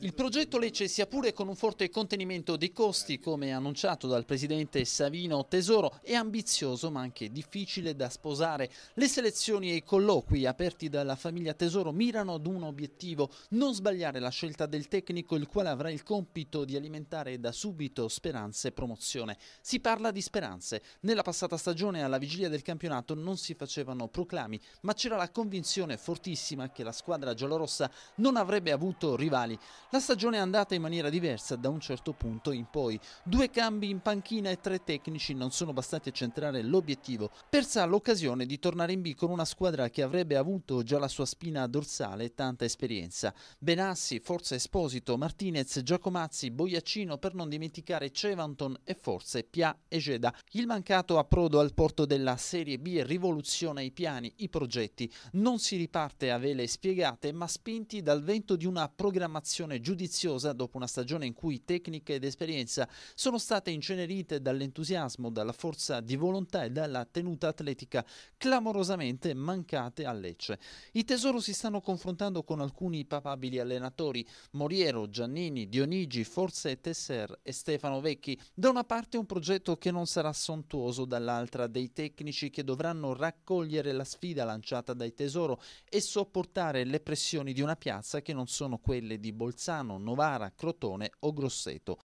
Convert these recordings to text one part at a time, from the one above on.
Il progetto Lecce, sia pure con un forte contenimento dei costi, come annunciato dal presidente Savino Tesoro, è ambizioso ma anche difficile da sposare. Le selezioni e i colloqui aperti dalla famiglia Tesoro mirano ad un obiettivo, non sbagliare la scelta del tecnico il quale avrà il compito di alimentare da subito speranze e promozione. Si parla di speranze. Nella passata stagione alla vigilia del campionato non si facevano proclami, ma c'era la convinzione fortissima che la squadra giallorossa non avrebbe avuto rivali. La stagione è andata in maniera diversa da un certo punto in poi. Due cambi in panchina e tre tecnici non sono bastati a centrare l'obiettivo. Persa l'occasione di tornare in B con una squadra che avrebbe avuto già la sua spina dorsale e tanta esperienza. Benassi, Forza Esposito, Martinez, Giacomazzi, Boiacino per non dimenticare Cevanton e forse Pia e Geda. Il mancato approdo al porto della Serie B rivoluziona i piani, i progetti. Non si riparte a vele spiegate ma spinti dal vento di una programmazione formazione giudiziosa dopo una stagione in cui tecnica ed esperienza sono state incenerite dall'entusiasmo, dalla forza di volontà e dalla tenuta atletica clamorosamente mancate a Lecce. I Tesoro si stanno confrontando con alcuni papabili allenatori, Moriero, Giannini, Dionigi, forse Tesser e Stefano Vecchi. Da una parte un progetto che non sarà sontuoso, dall'altra dei tecnici che dovranno raccogliere la sfida lanciata dai Tesoro e sopportare le pressioni di una piazza che non sono quelle di Bolzano, Novara, Crotone o Grosseto.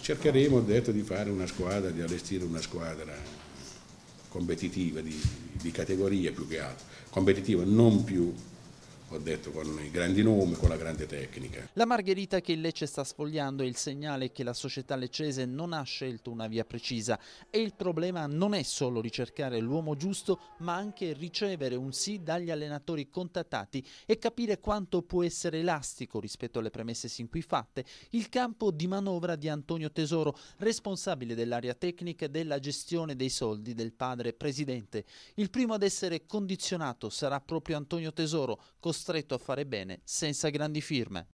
Cercheremo, ho detto, di fare una squadra, di allestire una squadra competitiva, di, di categoria più che altro, competitiva non più ho detto con i grandi nomi, con la grande tecnica. La margherita che il Lecce sta sfogliando è il segnale che la società leccese non ha scelto una via precisa e il problema non è solo ricercare l'uomo giusto ma anche ricevere un sì dagli allenatori contattati e capire quanto può essere elastico rispetto alle premesse sin qui fatte il campo di manovra di Antonio Tesoro, responsabile dell'area tecnica e della gestione dei soldi del padre presidente. Il primo ad essere condizionato sarà proprio Antonio Tesoro, costretto a fare bene senza grandi firme.